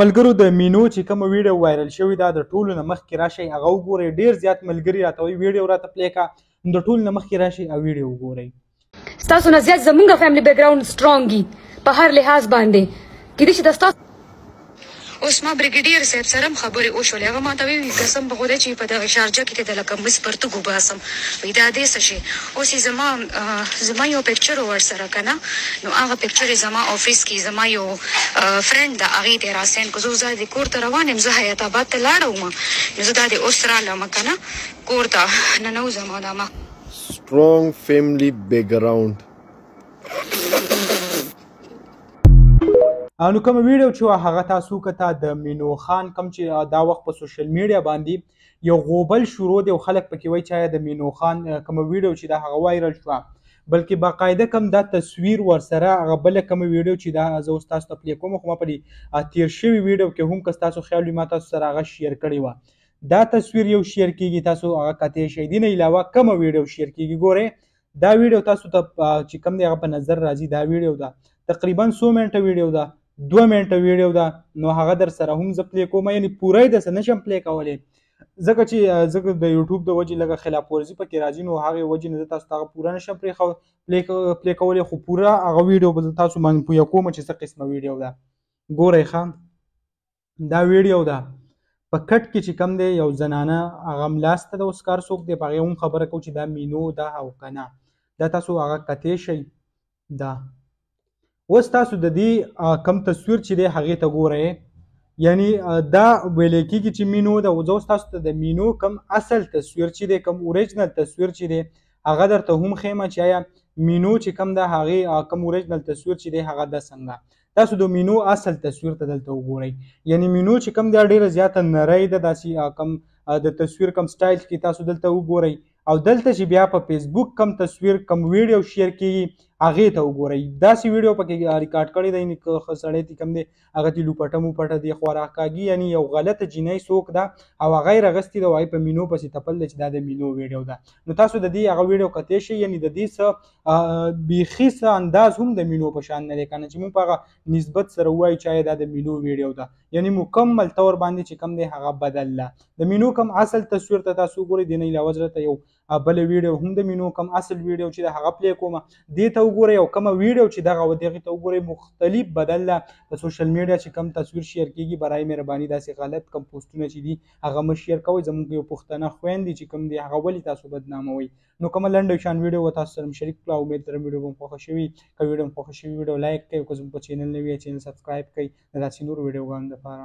ملګرو د مینو چې کوم ویډیو وایرل شوې ده د ټولو نه مخکې راشي هغه وګورئ ډیر زیات ملګري راته وایي ویډیو راته پلی کا د ټولو نه مخکې راشي او ویډیو وګورئ ستاسو نه زیات زمونږ فیملی بیک ګراوند سترونګ دي په هر لحاظ باندې کېدای شي د ستاسو اوس ما بریګیډیر صاحب سره هم خبرې وشولې هغه ما ته ویل قسم په خدای چې په دغه شارجه کې د لکه مس پرتګ وباسم وی دا دې څه شي اوس یې زما زما یو پکچر و ورسره کنه نو هغه پکچر یې زما افیس کی زما یو فرند ده هغه ته راسند کو زه اوس دادی کور ته روان یم زه حیات آباد ته لاړه ومه نو زه دادی اوس رالمه کنه کور ته ننوزم او دا ما strong family background نو کوم ویډیو چې هغه تاسو کته د مینو خان کوم چې دا وخت په سوشل میډیا باندې یو غوبل شروع دی او خلک پکې وایي چې د مینو خان کومه ویډیو چې دا هغه وایرل شوه بلکې باقاعده کوم دا تصویر ورسره هغه بله کومه ویډیو چې دا زه اوس تاسو ته پلی کوم خو ما په دې تیر شوي ویډیو کې هم که ستاسو خیال وي ما تاسو سره هغه شیر کړی وه دا تصویر یو شیر کیږي تاسو هغه کتې شي دین علاوه کومه ویډیو شیر کیږي ګوره دا ویډیو تاسو ته چې کم دی هغه په نظر راځي دا ویډیو ده تقریبا 100 منټه ویډیو ده 2 منټه ویډیو ده نو هغه در سره هم زه پلی کوم یعنی پوره د سره نشم پلی کولای ځکه چې ځکه د یوټیوب د وجې لګه خلاف ورزي پکې راځي نو هغه وجې نه تاسو ته پوره نشم پلی خو پلی کولای خو پوره هغه ویډیو به تاسو باندې پوهه کوم چې څه قسمه ویډیو ده ګورئ ښه دا ویډیو ده په کټ کې چې کم دی یو زنانه هغه ملاسته د اوسکار څوک دی په هغې هم خبره کوو چې دا مینو ده او که نه دا تاسو هغه کتی شئ دا اوس تاسو د دې کم تصویر چې دی هغې ته ګورئ یعنی دا ویل کېږي چې مینو ده او زه اوس تاسو ته د مینو کم اصل تصویر چې دی کم اوریجنل تصویر چې دی هغه درته هم ښیم چې آیا مینو چې کم ده هغې کم اوریجنل تصویر چې دی هغه ده څنګه تاسو د مینو اصل تصویر ته دلته وګورئ یعنی مینو چې کم دا ډیره زیاته نری ده داسې کم د تصویر کم سټایل کې تاسو دلته وګورئ او دلته چې بیا په فیسبوک کم تصویر کم ویډیو شیر کیږي هغه ته وګورئ داسې ویډیو پکې ریکارډ کړی دی نو که سړی تی کم دی هغه تی لوپټه مو پټه دی خو راکاږي یعنی یو غلطه جینۍ څوک ده او هغه یې رغستې ده وایي په مینو پسې تپل دی چې دا د مینو ویډیو ده نو تاسو د دې هغه ویډیو کتی شئ یعنی د دې څه بیخي څه انداز هم د مینو په شان نه دی کنه چې موږ په هغه نسبت سره وایو چې دا د مینو ویډیو ده یعنی مکمل تور باندې چې کم دی هغه بدل ده د مینو کم اصل تصویر ته تاسو ګورئ د نه علاوه درته یو بل ویډیو هم د مینو کم اصل ویډیو چې د هغه پلی کوم دې ته وګورئ او کومه ویډیو چې دغه ودغه ته وګورئ مختلف بدل ده په سوشل میډیا چې کم تصویر شیر کیږي برای مهرباني داسې غلط کم پوسټونه چې دي هغه مشیر کوئ زموږ یو پښتنه خويندې چې کم دی هغه ولې تاسو بدناموي نو کومه لنډه شان ویډیو به تاسو سره مو شریک کړه امید لرم ویډیو به مو خوښه شوي که ویډیو مو خوښه شوي ویډیو لایک کړئ که زموږ په چینل نوي یې چینل سبسکرایب کړئ د داسې نورو ویډیوګانو لپاره